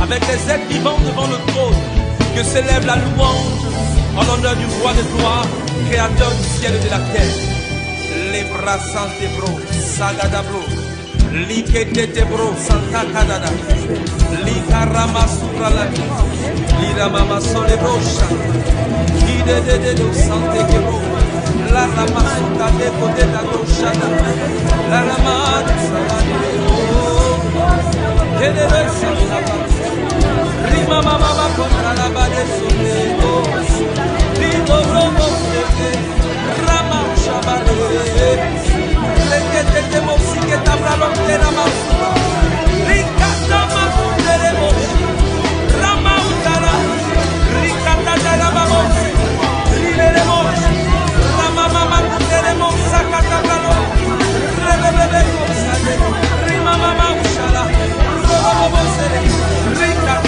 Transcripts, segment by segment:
avec les êtres vivants devant le trône, que s'élève la louange en l'honneur du roi de gloire, créateur du ciel et de la terre. Les bras santé bro, sagada bro, liketete bro, santa kadada, likarama sura la liramama sole brosha, ide de de do sante kebro, la rama suta de kote da do shada, la rama salade ede de salada, Rima mama contra la te te mosi que Rama mosi. Rima mama Rica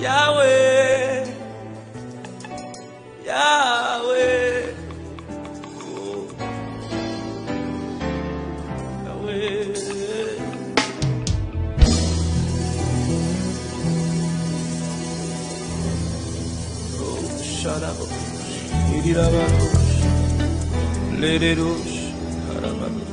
Yahweh, Yahweh, Yahweh, Yahweh, oh, Yahweh. Sharabash, Irirabash, Lederush, Harabash.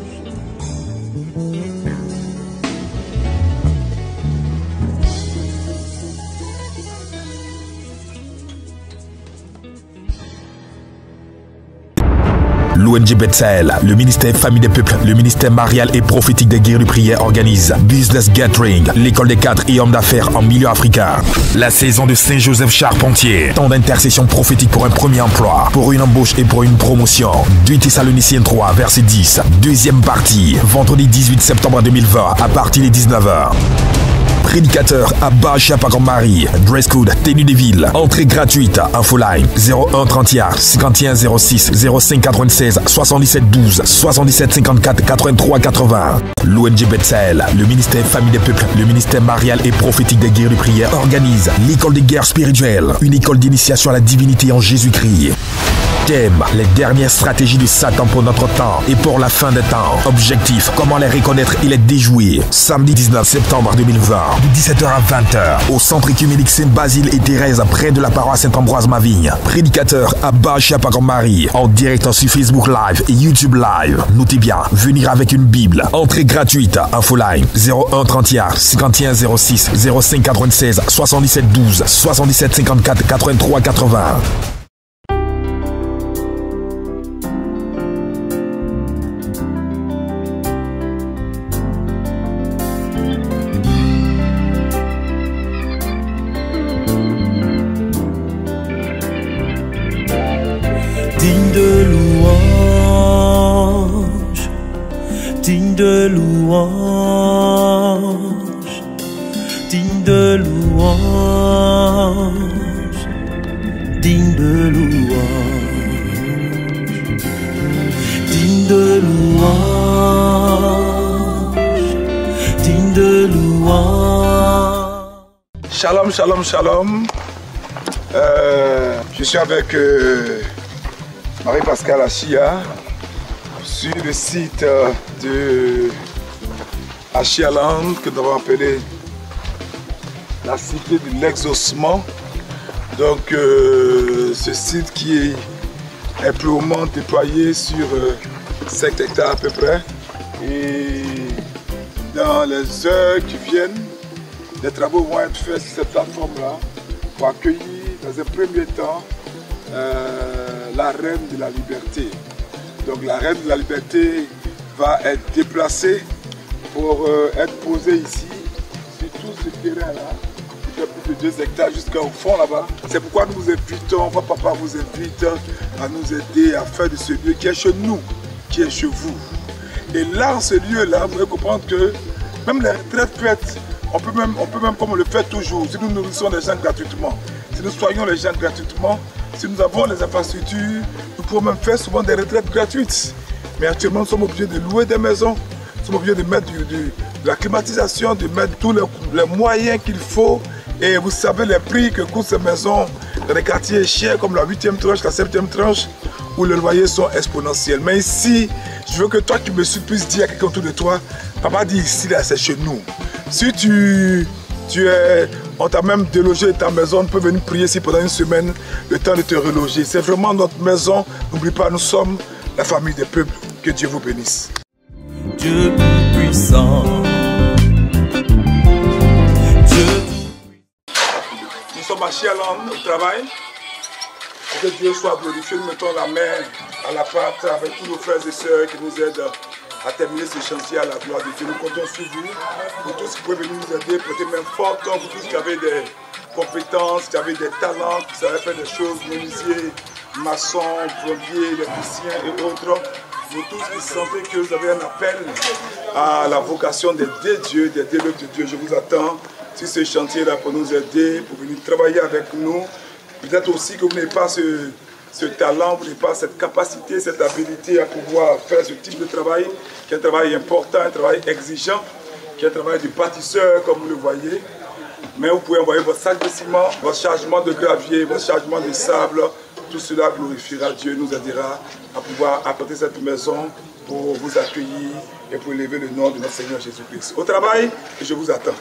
L'ONG Bethel, le ministère Famille des Peuples, le ministère marial et prophétique des guerres de prière organise Business Gathering, l'école des cadres et hommes d'affaires en milieu africain. La saison de Saint-Joseph Charpentier, temps d'intercession prophétique pour un premier emploi, pour une embauche et pour une promotion. 2 Thessaloniciens 3, verset 10. Deuxième partie, vendredi 18 septembre 2020 à partir des 19h. Prédicateur Abba Chapagon-Marie. Dress code tenue des villes. Entrée gratuite. Infoline 01 31 51 06 05 96 77 12 77 54 83 80. L'ONG Bethel, le ministère Famille des Peuples, le ministère marial et prophétique des guerres de prière organise l'école des guerres spirituelles, une école d'initiation à la divinité en Jésus-Christ. Thème, les dernières stratégies de Satan pour notre temps et pour la fin des temps. Objectif, comment les reconnaître et les déjouer. Samedi 19 septembre 2020, de 17h à 20h, au centre écuménique Saint-Basile et Thérèse, près de la paroisse Saint-Ambroise-Mavigne. Prédicateur Abba Chapagon-Marie, en direct sur Facebook Live et YouTube Live. Notez bien, venir avec une Bible. Entrée gratuite, infoline 01 31 51 06 05 96 77 12 77 54 83 80. Shalom, shalom, shalom. Euh, je suis avec euh, Marie-Pascale Achia sur le site euh, de Achialand que nous avons appelé la cité de l'exaucement. Donc ce site qui est, est purement déployé sur euh, 5 hectares à peu près. Dans les heures qui viennent, des travaux vont être faits sur cette plateforme-là pour accueillir dans un premier temps euh, la reine de la liberté. Donc la reine de la liberté va être déplacée pour euh, être posée ici, sur tout ce terrain-là, plus de 2 hectares jusqu'au fond là-bas. C'est pourquoi nous vous invitons, votre papa vous invite à nous aider à faire de ce lieu qui est chez nous, qui est chez vous. Et là, ce lieu-là, vous pouvez comprendre que même les retraites faites, on peut même, on peut même comme on le fait toujours, si nous nourrissons les gens gratuitement, si nous soignons les gens gratuitement, si nous avons les infrastructures, nous pouvons même faire souvent des retraites gratuites. Mais actuellement, nous sommes obligés de louer des maisons, nous sommes obligés de mettre de la climatisation, de mettre tous les, les moyens qu'il faut. Et vous savez les prix que coûtent ces maisons dans les quartiers chers comme la 8e tranche, la 7e tranche, où les loyers sont exponentiels. Mais ici, je veux que toi qui me suis puisses dire à quelqu'un autour de toi, papa dit ici, là, c'est chez nous. Si tu, tu es, on t'a même délogé ta maison, on peut venir prier ici pendant une semaine, le temps de te reloger. C'est vraiment notre maison. N'oublie pas, nous sommes la famille des peuples. Que Dieu vous bénisse. Dieu puissant. Dieu Nous sommes à Chialand au travail. Que Dieu soit glorifié. Nous mettons la main à la pâte avec tous nos frères et sœurs qui nous aident à terminer ce chantier à la gloire de Dieu. Nous comptons sur vous. Pour tous qui pouvez venir nous aider, prêter main forte. Pour tous qui avez des compétences, qui avez des talents, qui savent faire des choses, menuisiers, maçons, plombiers, électriciens et autres. Vous tous qui sentez que vous avez un appel à la vocation d'aider Dieu, d'aider l'œuvre de Dieu, je vous attends sur ce chantier-là pour nous aider, pour venir travailler avec nous. Peut-être aussi que vous n'avez pas ce, talent, vous n'avez pas cette capacité, cette habilité à pouvoir faire ce type de travail, qui est un travail important, un travail exigeant, qui est un travail du bâtisseur, comme vous le voyez. Mais vous pouvez envoyer votre sac de ciment, votre chargement de gravier, votre chargement de sable. Tout cela glorifiera Dieu, nous aidera à pouvoir apporter cette maison pour vous accueillir et pour élever le nom de notre Seigneur Jésus-Christ. Au travail, je vous attends.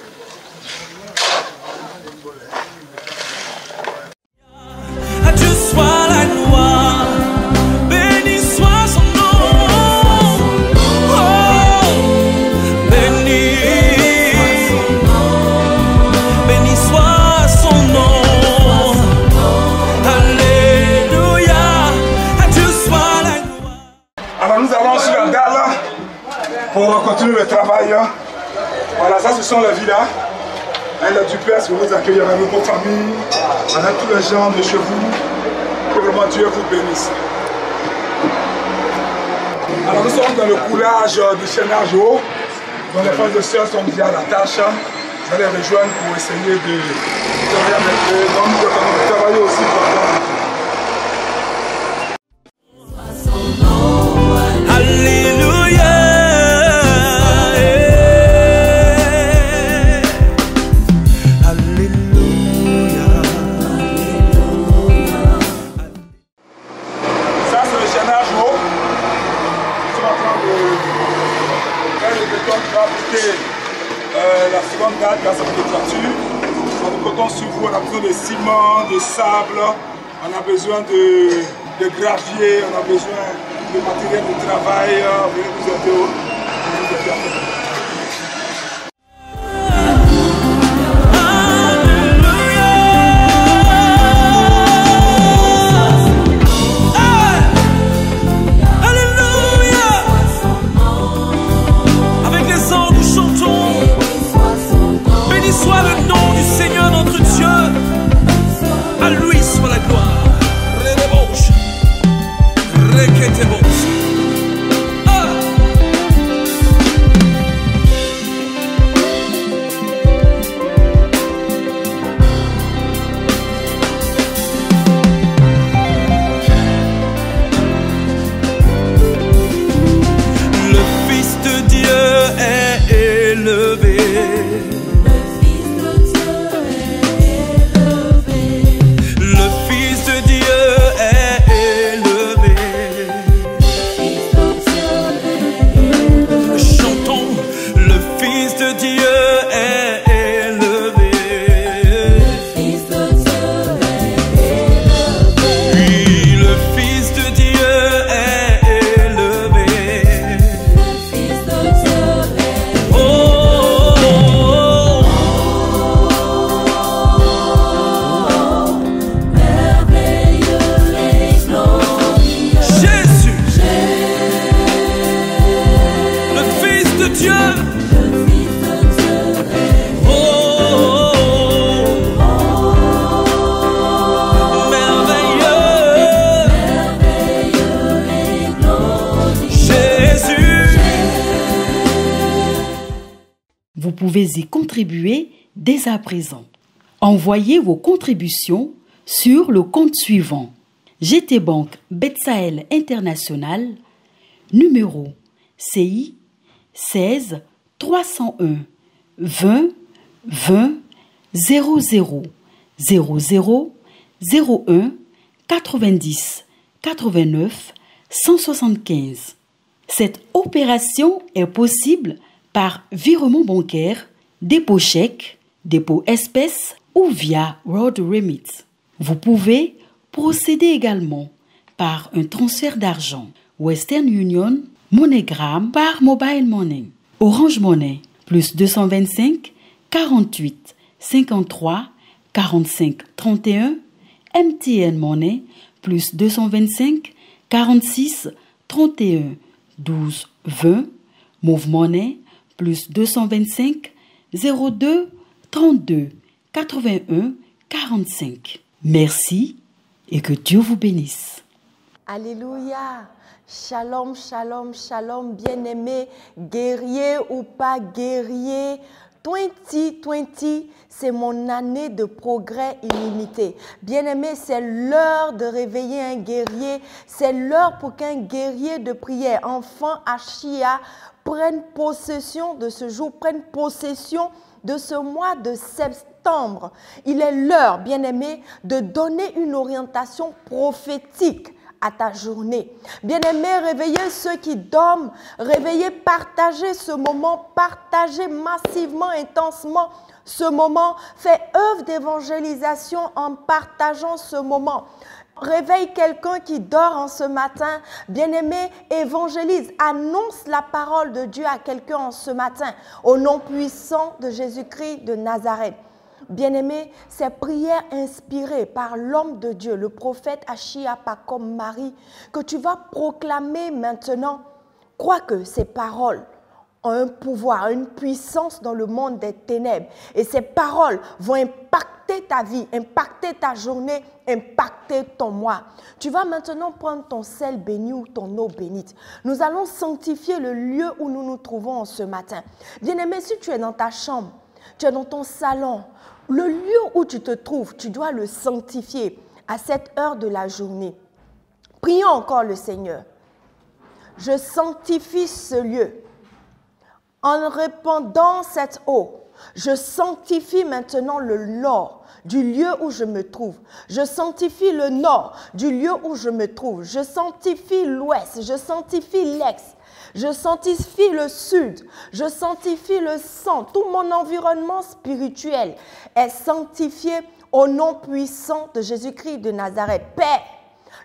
Duplex pour vous accueillir avec vos familles, avec tous les gens de chez vous. Que vraiment Dieu vous bénisse. Alors nous sommes dans le coulage du chaînage haut. dont les frères et sœurs sont déjà à la tâche. Vous allez rejoindre pour essayer de travailler avec nous aussi pendant. Euh, la seconde date grâce à toiture. Donc, nous comptons sur vous. On a besoin de ciment, de sable, on a besoin de, de gravier, on a besoin de matériel de travail. Venez nous aider. Dès à présent. Envoyez vos contributions sur le compte suivant GT Bank Betsael International, numéro CI 16 301 20 20 00 00 01 90 89 175. Cette opération est possible par virement bancaire, dépôt chèque, dépôt espèce ou via Road Remit. Vous pouvez procéder également par un transfert d'argent. Western Union, MoneyGram par Mobile Money, Orange Money, plus 225 48 53 45 31, MTN Money, plus 225 46 31 12 20, Move Money, plus 225 02 32 81 45. Merci et que Dieu vous bénisse. Alléluia. Shalom, shalom, shalom, bien-aimé, guerrier ou pas guerrier. 2020, c'est mon année de progrès illimité. Bien-aimé, c'est l'heure de réveiller un guerrier. C'est l'heure pour qu'un guerrier de prière, enfant Achia, prenne possession de ce jour, prenne possession de ce mois de septembre. Il est l'heure, bien-aimé, de donner une orientation prophétique à ta journée. Bien-aimé, réveillez ceux qui dorment, réveillez, partagez ce moment, partagez massivement, intensement ce moment, fais œuvre d'évangélisation en partageant ce moment. Réveille quelqu'un qui dort en ce matin. Bien-aimé, évangélise, annonce la parole de Dieu à quelqu'un en ce matin, au nom puissant de Jésus-Christ de Nazareth. Bien-aimé, ces prières inspirées par l'homme de Dieu, le prophète Achia comme Marie, que tu vas proclamer maintenant, crois que ces paroles un pouvoir, une puissance dans le monde des ténèbres. Et ces paroles vont impacter ta vie, impacter ta journée, impacter ton mois. Tu vas maintenant prendre ton sel béni ou ton eau bénite. Nous allons sanctifier le lieu où nous nous trouvons ce matin. Bien-aimé, si tu es dans ta chambre, tu es dans ton salon, le lieu où tu te trouves, tu dois le sanctifier à cette heure de la journée. Prions encore le Seigneur. Je sanctifie ce lieu en répandant cette eau. Je sanctifie maintenant le nord du lieu où je me trouve. Je sanctifie le nord du lieu où je me trouve. Je sanctifie l'ouest. Je sanctifie l'est. Je sanctifie le sud. Je sanctifie le centre. Tout mon environnement spirituel est sanctifié au nom puissant de Jésus-Christ de Nazareth. Père,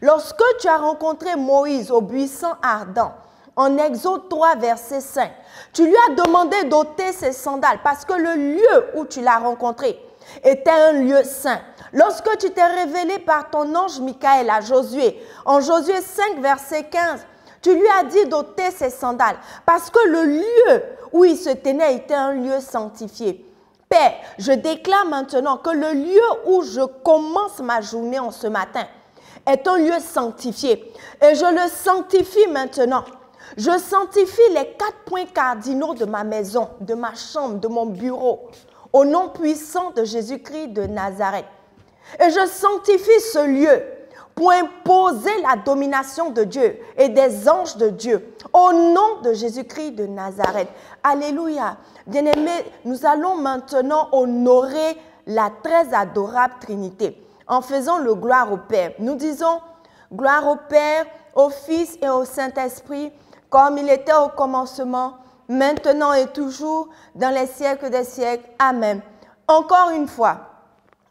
lorsque tu as rencontré Moïse au buisson ardent, en Exode 3, verset 5, tu lui as demandé d'ôter ses sandales parce que le lieu où tu l'as rencontré était un lieu saint. Lorsque tu t'es révélé par ton ange Michael à Josué, en Josué 5, verset 15, tu lui as dit d'ôter ses sandales parce que le lieu où il se tenait était un lieu sanctifié. Père, je déclare maintenant que le lieu où je commence ma journée en ce matin est un lieu sanctifié. Et je le sanctifie maintenant. Je sanctifie les quatre points cardinaux de ma maison, de ma chambre, de mon bureau, au nom puissant de Jésus-Christ de Nazareth. Et je sanctifie ce lieu pour imposer la domination de Dieu et des anges de Dieu au nom de Jésus-Christ de Nazareth. Alléluia. Bien-aimés, nous allons maintenant honorer la très adorable Trinité en faisant le gloire au Père. Nous disons gloire au Père, au Fils et au Saint-Esprit, comme il était au commencement, maintenant et toujours, dans les siècles des siècles. Amen. Encore une fois,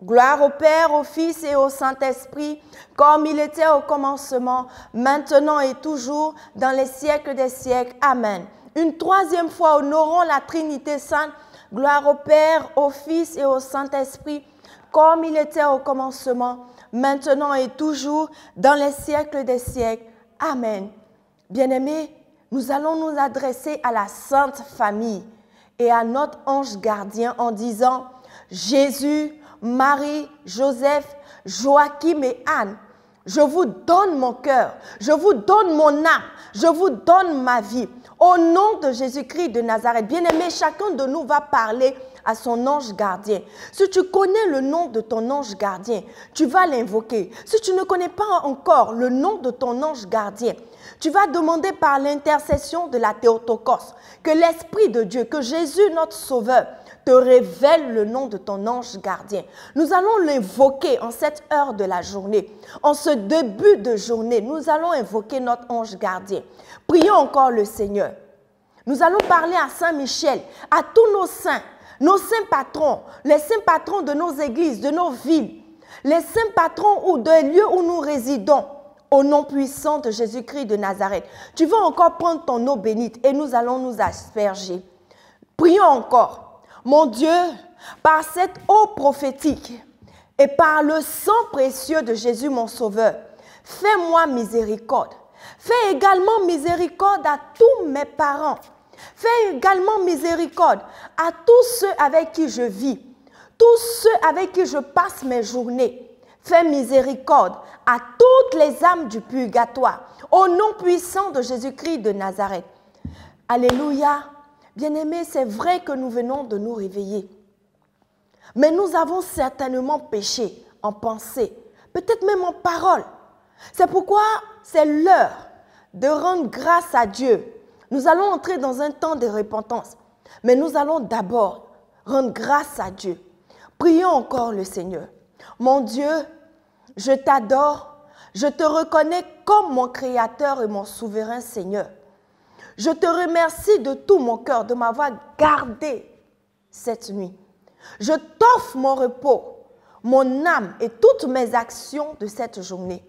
Gloire au Père, au Fils et au Saint-Esprit, comme il était au commencement, maintenant et toujours, dans les siècles des siècles. Amen. Une troisième fois, honorons la Trinité Sainte. Gloire au Père, au Fils et au Saint-Esprit, comme il était au commencement, maintenant et toujours, dans les siècles des siècles. Amen. Bien-aimés, nous allons nous adresser à la Sainte Famille et à notre ange gardien en disant, Jésus, Marie, Joseph, Joachim et Anne, Je vous donne mon cœur, je vous donne mon âme, je vous donne ma vie. Au nom de Jésus-Christ de Nazareth, bien-aimé, chacun de nous va parler à son ange gardien. Si tu connais le nom de ton ange gardien, tu vas l'invoquer. Si tu ne connais pas encore le nom de ton ange gardien, tu vas demander par l'intercession de la Théotokos que l'Esprit de Dieu, que Jésus, notre Sauveur, te révèle le nom de ton ange gardien. Nous allons l'invoquer en cette heure de la journée. En ce début de journée, nous allons invoquer notre ange gardien. Prions encore le Seigneur. Nous allons parler à Saint Michel, à tous nos saints, nos saints patrons, les saints patrons de nos églises, de nos villes, les saints patrons ou des lieux où nous résidons, au nom puissant de Jésus-Christ de Nazareth. Tu vas encore prendre ton eau bénite et nous allons nous asperger. Prions encore. Mon Dieu, par cette eau prophétique et par le sang précieux de Jésus mon Sauveur, fais-moi miséricorde. Fais également miséricorde à tous mes parents. Fais également miséricorde à tous ceux avec qui je vis, tous ceux avec qui je passe mes journées. Fais miséricorde à toutes les âmes du purgatoire, au nom puissant de Jésus-Christ de Nazareth. Alléluia. Bien-aimés, c'est vrai que nous venons de nous réveiller. Mais nous avons certainement péché en pensée, peut-être même en parole. C'est pourquoi c'est l'heure de rendre grâce à Dieu. Nous allons entrer dans un temps de repentance, mais nous allons d'abord rendre grâce à Dieu. Prions encore le Seigneur. Mon Dieu, je t'adore, je te reconnais comme mon Créateur et mon souverain Seigneur. Je te remercie de tout mon cœur de m'avoir gardé cette nuit. Je t'offre mon repos, mon âme et toutes mes actions de cette journée.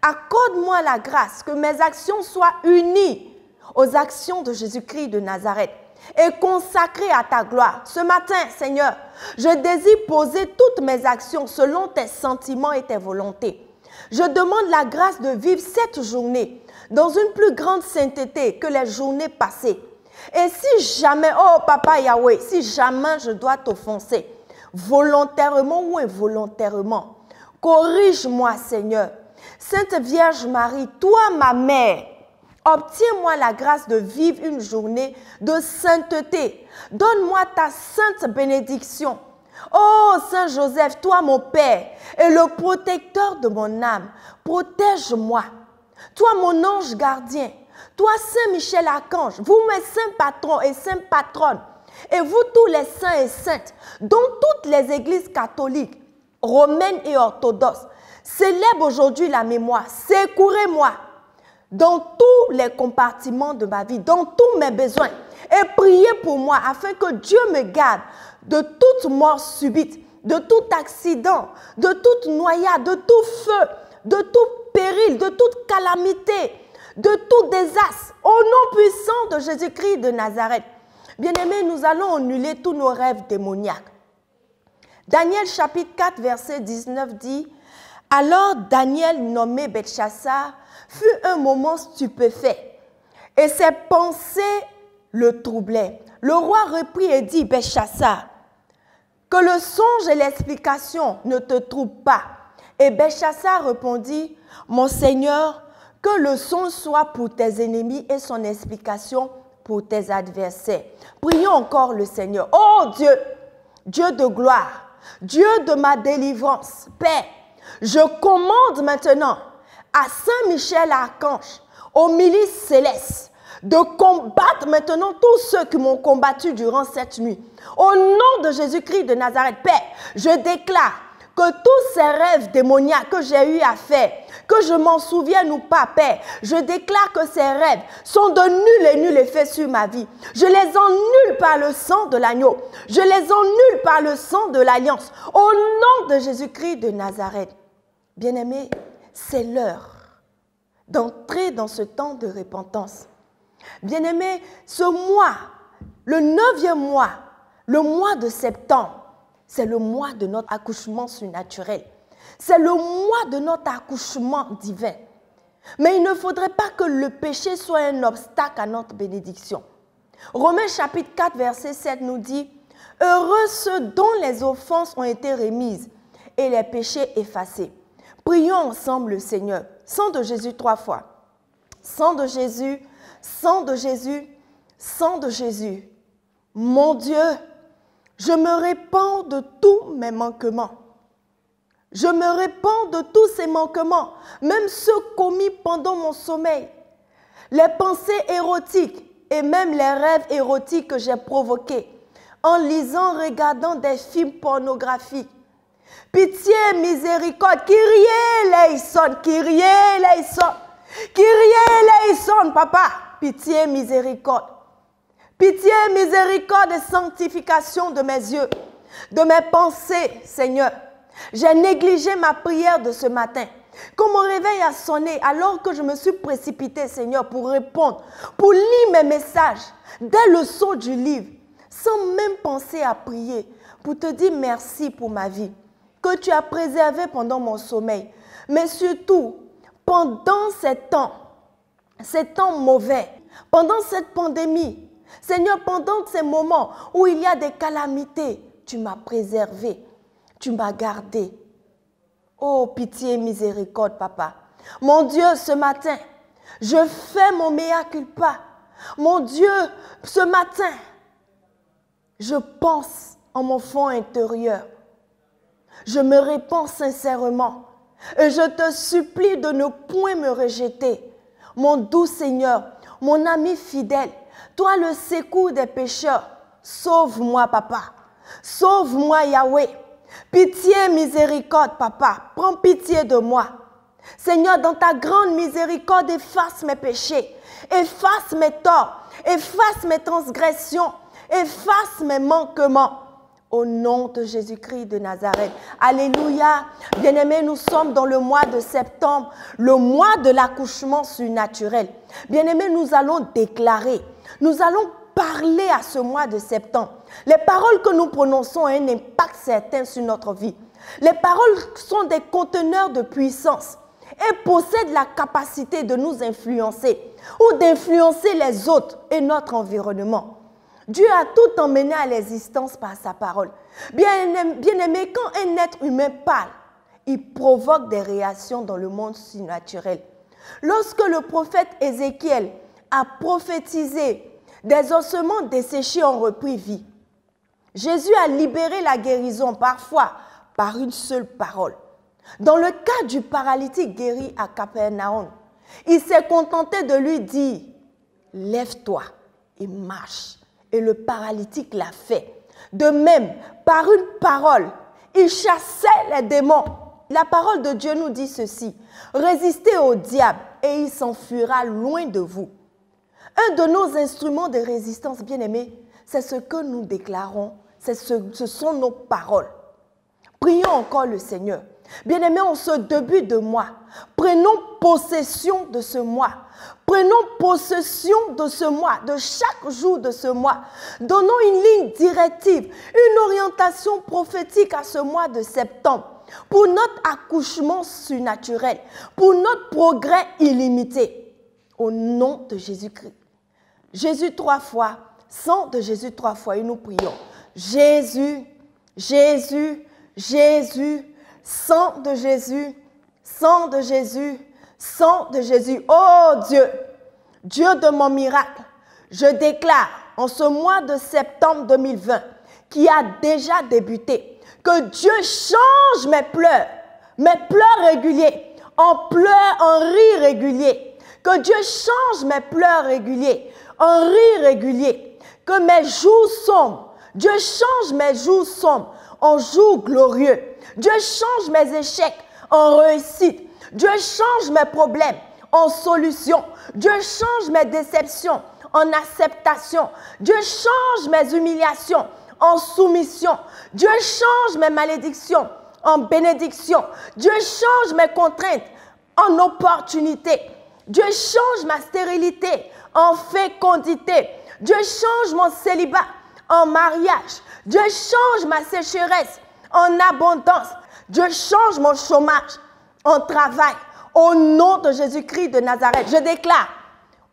Accorde-moi la grâce que mes actions soient unies aux actions de Jésus-Christ de Nazareth et consacrées à ta gloire. Ce matin, Seigneur, je désire poser toutes mes actions selon tes sentiments et tes volontés. Je demande la grâce de vivre cette journée dans une plus grande sainteté que les journées passées. Et si jamais, oh Papa Yahweh, si jamais je dois t'offenser, volontairement ou involontairement, corrige-moi Seigneur Sainte Vierge Marie, toi ma mère, obtiens-moi la grâce de vivre une journée de sainteté. Donne-moi ta sainte bénédiction. Oh Saint Joseph, toi mon Père et le protecteur de mon âme, protège-moi. Toi mon ange gardien, toi Saint Michel Archange, vous mes saints patrons et saintes patronnes, et vous tous les saints et saintes, dont toutes les églises catholiques, romaines et orthodoxes, célèbre aujourd'hui la mémoire. Secourez-moi dans tous les compartiments de ma vie, dans tous mes besoins. Et priez pour moi afin que Dieu me garde de toute mort subite, de tout accident, de toute noyade, de tout feu, de tout péril, de toute calamité, de tout désastre. Au nom puissant de Jésus-Christ de Nazareth. Bien-aimés, nous allons annuler tous nos rêves démoniaques. Daniel chapitre 4, verset 19 dit, alors Daniel, nommé Belshazzar, fut un moment stupéfait et ses pensées le troublaient. Le roi reprit et dit, Belshazzar, que le songe et l'explication ne te troublent pas. Et Belshazzar répondit, Mon Seigneur, que le songe soit pour tes ennemis et son explication pour tes adversaires. Prions encore le Seigneur. Oh Dieu, Dieu de gloire, Dieu de ma délivrance, Père, je commande maintenant à Saint Michel Archange, aux milices célestes, de combattre maintenant tous ceux qui m'ont combattu durant cette nuit. Au nom de Jésus-Christ de Nazareth, Père, je déclare que tous ces rêves démoniaques que j'ai eu à faire, que je m'en souvienne ou pas, Père, je déclare que ces rêves sont de nul et nul effet sur ma vie. Je les annule par le sang de l'agneau. Je les annule par le sang de l'alliance. Au nom de Jésus-Christ de Nazareth. Bien-aimés, c'est l'heure d'entrer dans ce temps de repentance. Bien-aimés, ce mois, le neuvième mois, le mois de septembre, c'est le mois de notre accouchement surnaturel. C'est le mois de notre accouchement divin. Mais il ne faudrait pas que le péché soit un obstacle à notre bénédiction. Romains chapitre 4, verset 7 nous dit, Heureux ceux dont les offenses ont été remises et les péchés effacés. Prions ensemble le Seigneur. Sang de Jésus trois fois. Sang de Jésus, sang de Jésus, sang de Jésus. Mon Dieu, je me répands de tous mes manquements. Je me répands de tous ces manquements, même ceux commis pendant mon sommeil. Les pensées érotiques et même les rêves érotiques que j'ai provoqués en lisant, regardant des films pornographiques. Pitié, miséricorde, Kyrie eleison, Kyrie eleison, Kyrie eleison, papa. Pitié, miséricorde. Pitié, miséricorde et sanctification de mes yeux, de mes pensées, Seigneur. J'ai négligé ma prière de ce matin. Quand mon réveil a sonné, alors que je me suis précipité, Seigneur, pour répondre, pour lire mes messages, dès le saut du livre, sans même penser à prier, pour te dire merci pour ma vie, que tu as préservé pendant mon sommeil, mais surtout pendant ces temps, ces temps mauvais, pendant cette pandémie, Seigneur, pendant ces moments où il y a des calamités, tu m'as préservé, tu m'as gardé. Oh, pitié et miséricorde, papa. Mon Dieu, ce matin, je fais mon mea culpa. Mon Dieu, ce matin, je pense en mon fond intérieur. Je me réponds sincèrement et je te supplie de ne point me rejeter. Mon doux Seigneur, mon ami fidèle, toi le secours des pécheurs, sauve-moi, papa. Sauve-moi, Yahweh. Pitié, miséricorde, papa. Prends pitié de moi. Seigneur, dans ta grande miséricorde, efface mes péchés, efface mes torts, efface mes transgressions, efface mes manquements. Au nom de Jésus-Christ de Nazareth. Alléluia. Bien-aimés, nous sommes dans le mois de septembre, le mois de l'accouchement surnaturel. Bien-aimés, nous allons déclarer, nous allons parler à ce mois de septembre. Les paroles que nous prononçons ont un impact certain sur notre vie. Les paroles sont des conteneurs de puissance et possèdent la capacité de nous influencer ou d'influencer les autres et notre environnement. Dieu a tout emmené à l'existence par sa parole. Bien aimé, quand un être humain parle, il provoque des réactions dans le monde surnaturel. Lorsque le prophète Ézéchiel a prophétisé, des ossements desséchés ont repris vie. Jésus a libéré la guérison parfois par une seule parole. Dans le cas du paralytique guéri à Capernaum, il s'est contenté de lui dire, lève-toi et marche et le paralytique l'a fait. De même, par une parole, il chassait les démons. La parole de Dieu nous dit ceci, résistez au diable et il s'enfuira loin de vous. Un de nos instruments de résistance, bien-aimés, c'est ce que nous déclarons, ce, ce sont nos paroles. Prions encore le Seigneur. Bien-aimés, en ce début de mois, prenons possession de ce mois. Prenons possession de ce mois, de chaque jour de ce mois. Donnons une ligne directive, une orientation prophétique à ce mois de septembre pour notre accouchement surnaturel, pour notre progrès illimité. Au nom de Jésus-Christ. Jésus trois fois, sang de Jésus trois fois, et nous prions. Jésus, Jésus, Jésus, sang de Jésus, sang de Jésus, sang de Jésus. Oh Dieu, Dieu de mon miracle, je déclare en ce mois de septembre 2020 qui a déjà débuté, que Dieu change mes pleurs, mes pleurs réguliers, en pleurs, en rires réguliers. Que Dieu change mes pleurs réguliers, en rires réguliers. Que mes jours sombres, Dieu change mes jours sombres en jours glorieux. Dieu change mes échecs en réussite. Dieu change mes problèmes en solution. Dieu change mes déceptions en acceptation. Dieu change mes humiliations en soumission. Dieu change mes malédictions en bénédiction. Dieu change mes contraintes en opportunité. Dieu change ma stérilité en fécondité. Dieu change mon célibat en mariage. Dieu change ma sécheresse en abondance. Dieu change mon chômage en travail. Au nom de Jésus-Christ de Nazareth, je déclare,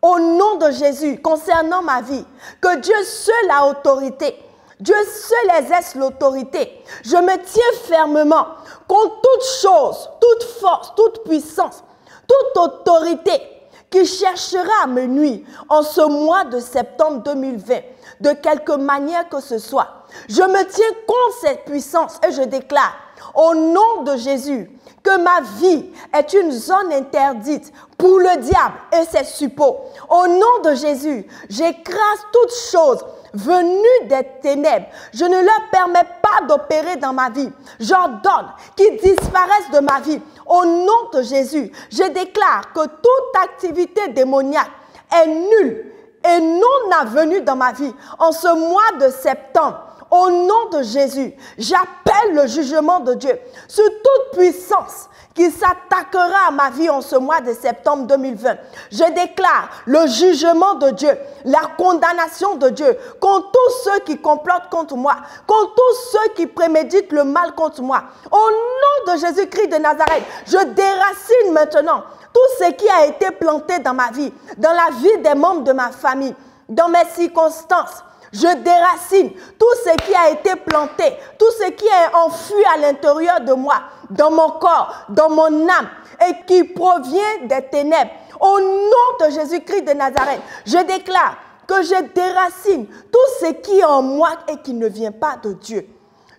au nom de Jésus, concernant ma vie, que Dieu seul a autorité. Dieu seul exerce l'autorité. Je me tiens fermement contre toute chose, toute force, toute puissance, toute autorité qui cherchera à me nuire en ce mois de septembre 2020, de quelque manière que ce soit. Je me tiens contre cette puissance et je déclare au nom de Jésus que ma vie est une zone interdite pour le diable et ses suppôts. Au nom de Jésus, j'écrase toute chose venue des ténèbres. Je ne leur permets pas d'opérer dans ma vie. J'ordonne qu'ils disparaissent de ma vie. Au nom de Jésus, je déclare que toute activité démoniaque est nulle et non avenue dans ma vie en ce mois de septembre. Au nom de Jésus, j'appelle le jugement de Dieu sur toute puissance qui s'attaquera à ma vie en ce mois de septembre 2020. Je déclare le jugement de Dieu, la condamnation de Dieu contre tous ceux qui complotent contre moi, contre tous ceux qui préméditent le mal contre moi. Au nom de Jésus-Christ de Nazareth, je déracine maintenant tout ce qui a été planté dans ma vie, dans la vie des membres de ma famille, dans mes circonstances, je déracine tout ce qui a été planté, tout ce qui est enfui à l'intérieur de moi, dans mon corps, dans mon âme, et qui provient des ténèbres. Au nom de Jésus-Christ de Nazareth, je déclare que je déracine tout ce qui est en moi et qui ne vient pas de Dieu.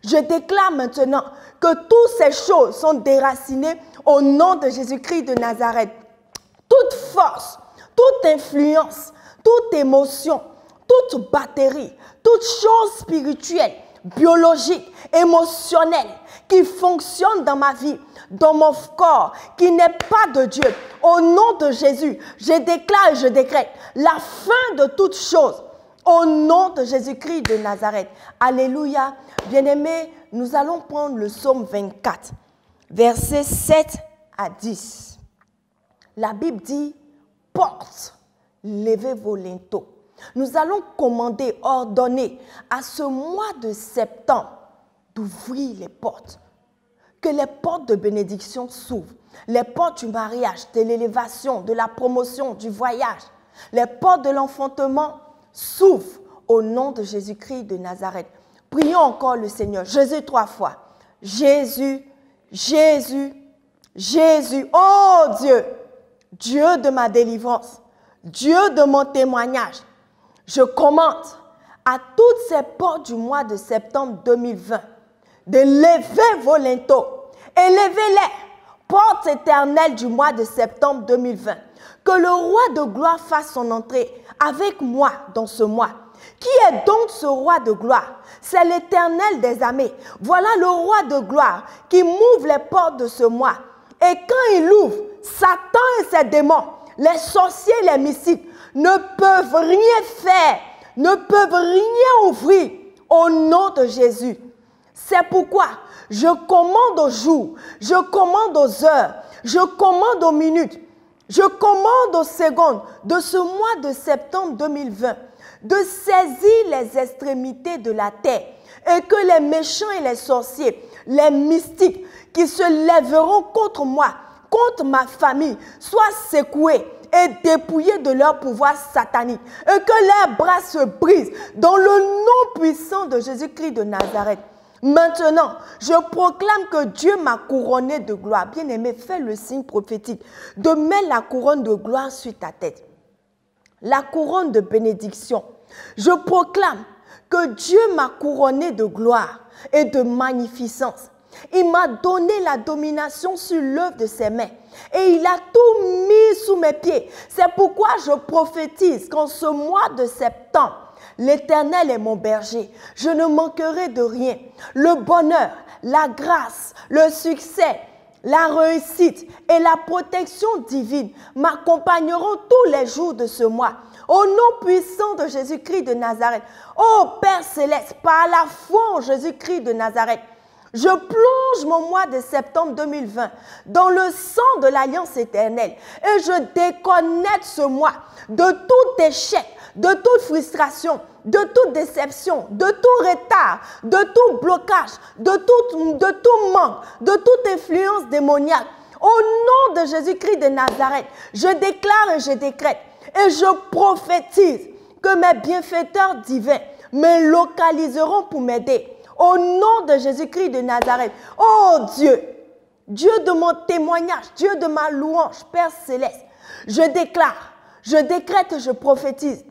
Je déclare maintenant que toutes ces choses sont déracinées au nom de Jésus-Christ de Nazareth. Toute force, toute influence, toute émotion, toute batterie, toute chose spirituelle, biologique, émotionnelle qui fonctionne dans ma vie, dans mon corps, qui n'est pas de Dieu. Au nom de Jésus, je déclare et je décrète la fin de toute chose. Au nom de Jésus-Christ de Nazareth. Alléluia. Bien-aimés, nous allons prendre le psaume 24, versets 7 à 10. La Bible dit, porte, levez vos linteaux nous allons commander, ordonner à ce mois de septembre d'ouvrir les portes. Que les portes de bénédiction s'ouvrent. Les portes du mariage, de l'élévation, de la promotion, du voyage. Les portes de l'enfantement s'ouvrent au nom de Jésus-Christ de Nazareth. Prions encore le Seigneur. Jésus trois fois. Jésus, Jésus, Jésus. Oh Dieu, Dieu de ma délivrance, Dieu de mon témoignage, je commande à toutes ces portes du mois de septembre 2020 de lever vos linteaux. Élevez-les, portes éternelles du mois de septembre 2020. Que le roi de gloire fasse son entrée avec moi dans ce mois. Qui est donc ce roi de gloire? C'est l'éternel des armées. Voilà le roi de gloire qui m'ouvre les portes de ce mois. Et quand il ouvre, Satan et ses démons, les sorciers, les mystiques, ne peuvent rien faire, ne peuvent rien ouvrir au nom de Jésus. C'est pourquoi je commande aux jours, je commande aux heures, je commande aux minutes, je commande aux secondes de ce mois de septembre 2020 de saisir les extrémités de la terre et que les méchants et les sorciers, les mystiques qui se lèveront contre moi, contre ma famille, soient secoués et dépouillés de leur pouvoir satanique et que leurs bras se brisent dans le nom puissant de Jésus-Christ de Nazareth. Maintenant, je proclame que Dieu m'a couronné de gloire. Bien-aimé, fais le signe prophétique de mettre la couronne de gloire sur ta tête. La couronne de bénédiction. Je proclame que Dieu m'a couronné de gloire et de magnificence. Il m'a donné la domination sur l'œuvre de ses mains. Et il a tout mis sous mes pieds. C'est pourquoi je prophétise qu'en ce mois de septembre, l'Éternel est mon berger. Je ne manquerai de rien. Le bonheur, la grâce, le succès, la réussite et la protection divine m'accompagneront tous les jours de ce mois. Au nom puissant de Jésus-Christ de Nazareth. Ô Père céleste, par la foi en Jésus-Christ de Nazareth, je plonge mon mois de septembre 2020 dans le sang de l'alliance éternelle et je déconnecte ce mois de tout échec, de toute frustration, de toute déception, de tout retard, de tout blocage, de tout, de tout manque, de toute influence démoniaque. Au nom de Jésus-Christ de Nazareth, je déclare et je décrète et je prophétise que mes bienfaiteurs divins me localiseront pour m'aider au nom de Jésus-Christ de Nazareth. Oh Dieu, Dieu de mon témoignage, Dieu de ma louange, Père céleste, je déclare, je décrète, je prophétise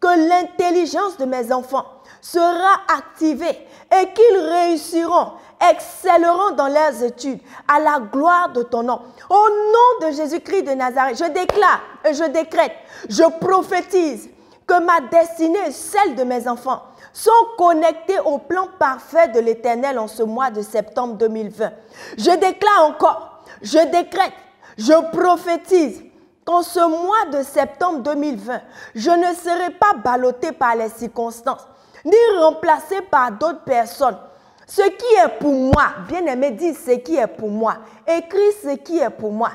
que l'intelligence de mes enfants sera activée et qu'ils réussiront, excelleront dans leurs études à la gloire de ton nom. Au nom de Jésus-Christ de Nazareth, je déclare et je décrète, je prophétise que ma destinée, celle de mes enfants, sont connectés au plan parfait de l'Éternel en ce mois de septembre 2020. Je déclare encore, je décrète, je prophétise qu'en ce mois de septembre 2020, je ne serai pas ballotté par les circonstances, ni remplacé par d'autres personnes. Ce qui est pour moi, bien aimé, dis ce qui est pour moi. Écris ce qui est pour moi.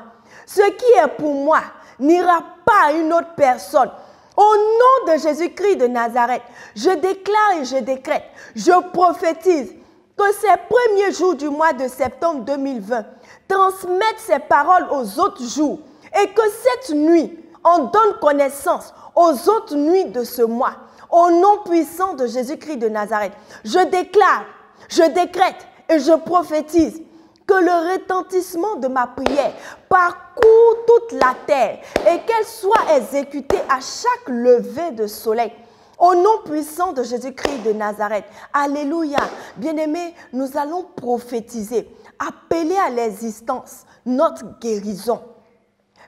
Ce qui est pour moi n'ira pas à une autre personne. Au nom de Jésus-Christ de Nazareth, je déclare et je décrète, je prophétise que ces premiers jours du mois de septembre 2020 transmettent ces paroles aux autres jours et que cette nuit en donne connaissance aux autres nuits de ce mois. Au nom puissant de Jésus-Christ de Nazareth, je déclare, je décrète et je prophétise que le retentissement de ma prière parcourt toute la terre et qu'elle soit exécutée à chaque lever de soleil. Au nom puissant de Jésus-Christ de Nazareth. Alléluia. Bien-aimés, nous allons prophétiser, appeler à l'existence notre guérison.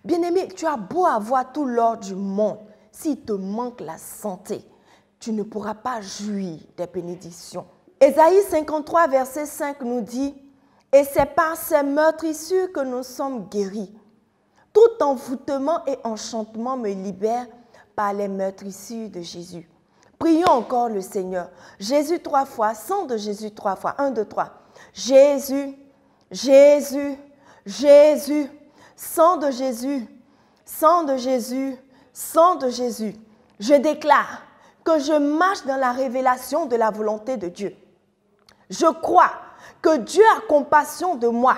Bien-aimé, tu as beau avoir tout l'or du monde, s'il te manque la santé, tu ne pourras pas jouir des bénédictions. Ésaïe 53, verset 5 nous dit, et c'est par ces meurtrissures que nous sommes guéris. Tout envoûtement et enchantement me libère par les meurtrissures de Jésus. Prions encore le Seigneur. Jésus trois fois, sang de Jésus trois fois. Un, deux, trois. Jésus, Jésus, Jésus, sang de Jésus, sang de Jésus, sang de Jésus. Je déclare que je marche dans la révélation de la volonté de Dieu. Je crois que Dieu a compassion de moi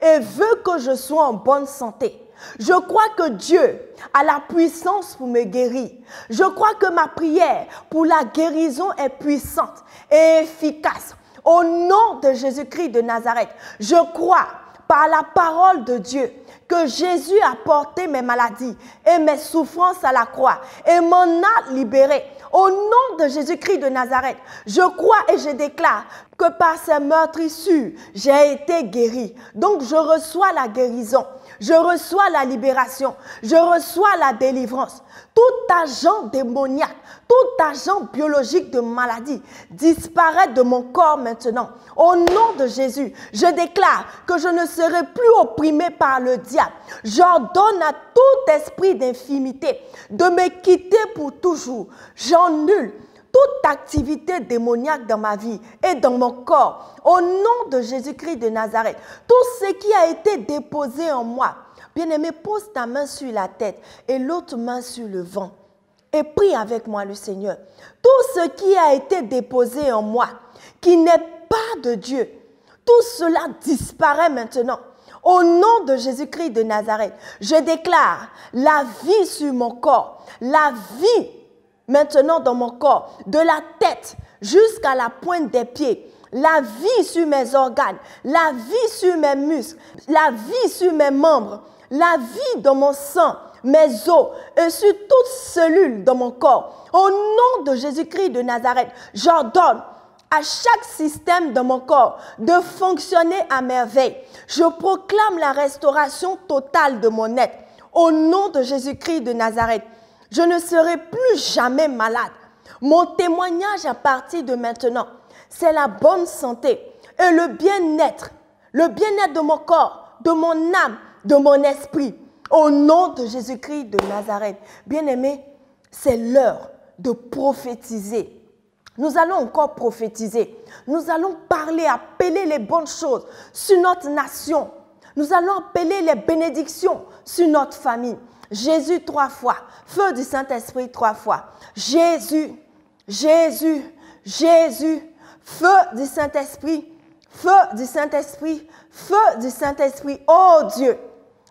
et veut que je sois en bonne santé. Je crois que Dieu a la puissance pour me guérir. Je crois que ma prière pour la guérison est puissante et efficace. Au nom de Jésus-Christ de Nazareth, je crois par la parole de Dieu que Jésus a porté mes maladies et mes souffrances à la croix et m'en a libéré. Au nom de Jésus-Christ de Nazareth, je crois et je déclare que par ces meurtrissures, j'ai été guéri. Donc je reçois la guérison, je reçois la libération, je reçois la délivrance. Tout agent démoniaque, tout agent biologique de maladie disparaît de mon corps maintenant. Au nom de Jésus, je déclare que je ne serai plus opprimé par le diable. J'ordonne à tout esprit d'infimité de me quitter pour toujours. J'annule toute activité démoniaque dans ma vie et dans mon corps. Au nom de Jésus-Christ de Nazareth, tout ce qui a été déposé en moi, bien-aimé, pose ta main sur la tête et l'autre main sur le vent. Et prie avec moi le Seigneur. Tout ce qui a été déposé en moi, qui n'est pas de Dieu, tout cela disparaît maintenant. Au nom de Jésus-Christ de Nazareth, je déclare la vie sur mon corps, la vie maintenant dans mon corps, de la tête jusqu'à la pointe des pieds, la vie sur mes organes, la vie sur mes muscles, la vie sur mes membres, la vie dans mon sang, mes os et sur toutes cellules dans mon corps. Au nom de Jésus-Christ de Nazareth, j'ordonne à chaque système de mon corps de fonctionner à merveille. Je proclame la restauration totale de mon être. Au nom de Jésus-Christ de Nazareth, je ne serai plus jamais malade. Mon témoignage à partir de maintenant, c'est la bonne santé et le bien-être, le bien-être de mon corps, de mon âme, de mon esprit. Au nom de Jésus-Christ de Nazareth. Bien-aimé, c'est l'heure de prophétiser. Nous allons encore prophétiser. Nous allons parler, appeler les bonnes choses sur notre nation. Nous allons appeler les bénédictions sur notre famille. Jésus trois fois. Feu du Saint-Esprit trois fois. Jésus, Jésus, Jésus. Feu du Saint-Esprit, feu du Saint-Esprit, feu du Saint-Esprit. Oh Dieu,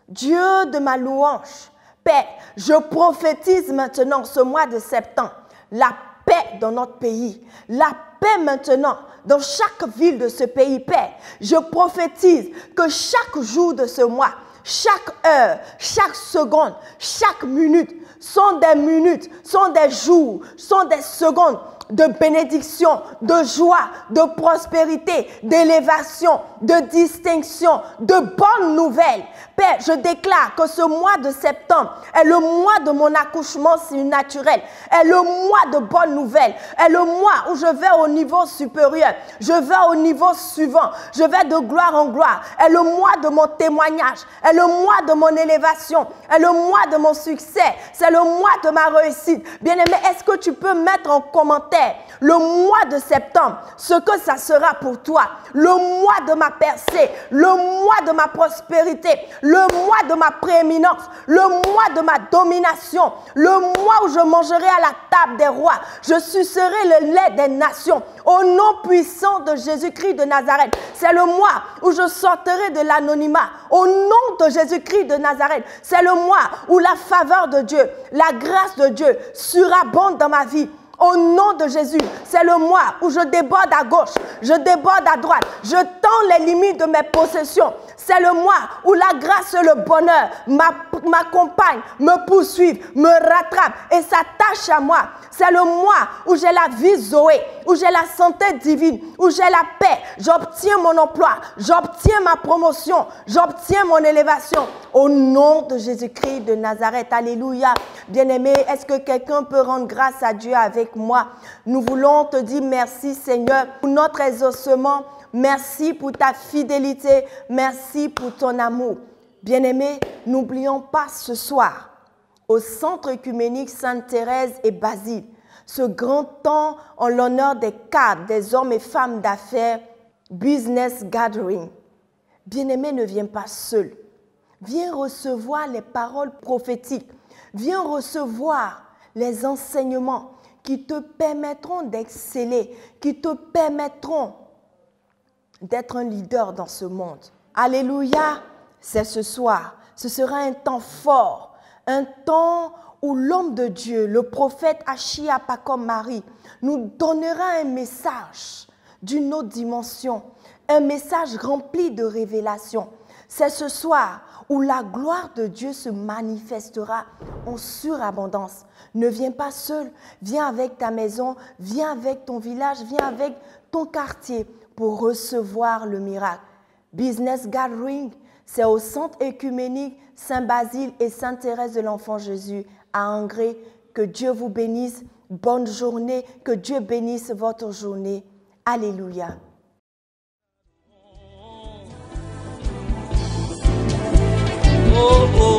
Dieu de ma louange. Père, je prophétise maintenant ce mois de septembre la paix paix dans notre pays. La paix maintenant dans chaque ville de ce pays, Père. Je prophétise que chaque jour de ce mois, chaque heure, chaque seconde, chaque minute sont des minutes, sont des jours, sont des secondes de bénédiction, de joie, de prospérité, d'élévation, de distinction, de bonnes nouvelles. Père, je déclare que ce mois de septembre est le mois de mon accouchement naturel, est le mois de bonnes nouvelles, est le mois où je vais au niveau supérieur, je vais au niveau suivant, je vais de gloire en gloire, est le mois de mon témoignage, est le mois de mon élévation, est le mois de mon succès, c'est le mois de ma réussite. Bien-aimé, est-ce que tu peux mettre en commentaire le mois de septembre, ce que ça sera pour toi, le mois de ma percée, le mois de ma prospérité, le mois de ma prééminence, le mois de ma domination, le mois où je mangerai à la table des rois, je sucerai le lait des nations, au nom puissant de Jésus-Christ de Nazareth. C'est le mois où je sortirai de l'anonymat, au nom de Jésus-Christ de Nazareth. C'est le mois où la faveur de Dieu, la grâce de Dieu surabonde dans ma vie. Au nom de Jésus, c'est le mois où je déborde à gauche, je déborde à droite, je tends les limites de mes possessions. C'est le mois où la grâce et le bonheur m'accompagnent, me poursuivent, me rattrapent et s'attachent à moi. C'est le mois où j'ai la vie Zoé, où j'ai la santé divine, où j'ai la paix. J'obtiens mon emploi, j'obtiens ma promotion, j'obtiens mon élévation. Au nom de Jésus-Christ de Nazareth. Alléluia. Bien-aimé, est-ce que quelqu'un peut rendre grâce à Dieu avec moi? Nous voulons te dire merci Seigneur pour notre exaucement. Merci pour ta fidélité. Merci pour ton amour. Bien-aimé, n'oublions pas ce soir au centre œcuménique Sainte-Thérèse et Basile, ce grand temps en l'honneur des cadres, des hommes et femmes d'affaires, Business Gathering. Bien-aimé, ne viens pas seul. Viens recevoir les paroles prophétiques. Viens recevoir les enseignements qui te permettront d'exceller, qui te permettront d'être un leader dans ce monde. Alléluia, c'est ce soir. Ce sera un temps fort un temps où l'homme de Dieu, le prophète Achia Pakom Marie, nous donnera un message d'une autre dimension, un message rempli de révélations. C'est ce soir où la gloire de Dieu se manifestera en surabondance. Ne viens pas seul, viens avec ta maison, viens avec ton village, viens avec ton quartier pour recevoir le miracle. Business Gathering, c'est au centre écuménique Saint-Basile et Sainte-Thérèse de l'Enfant Jésus à Angré. Que Dieu vous bénisse. Bonne journée. Que Dieu bénisse votre journée. Alléluia. Oh, oh,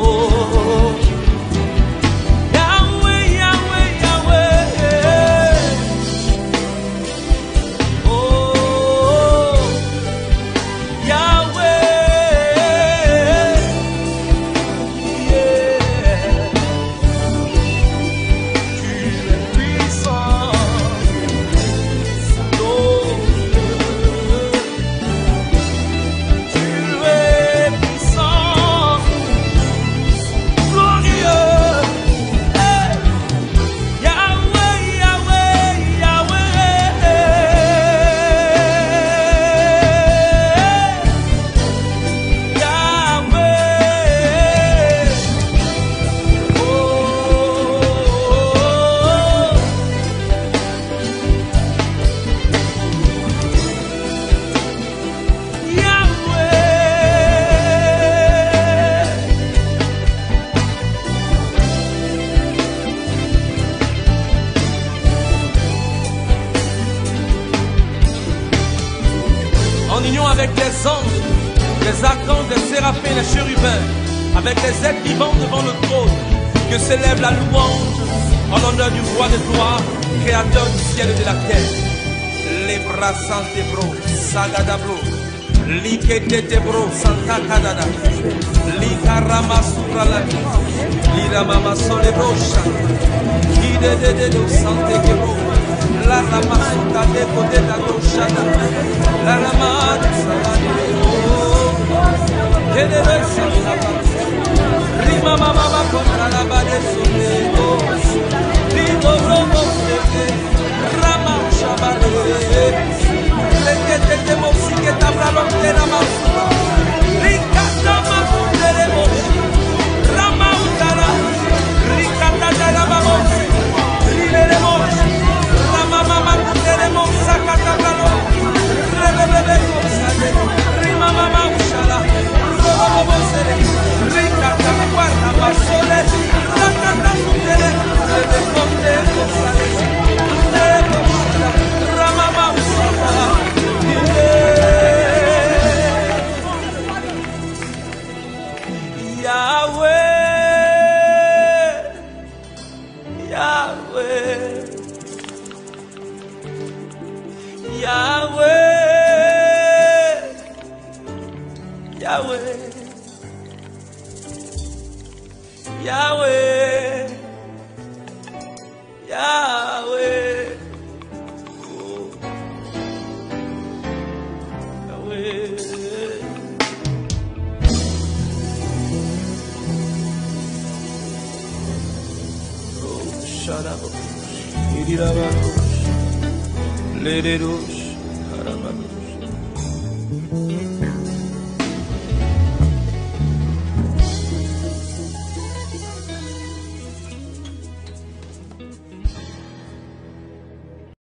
Likete bro santa kadada. Likarama supra la Lira mama sole brosha. Ide de de do sante ke bro. La rama suta de ko de da do. La rama sala de bro. Ede de santa Rima mama la bade sole. Lido bro mo Lengket el demok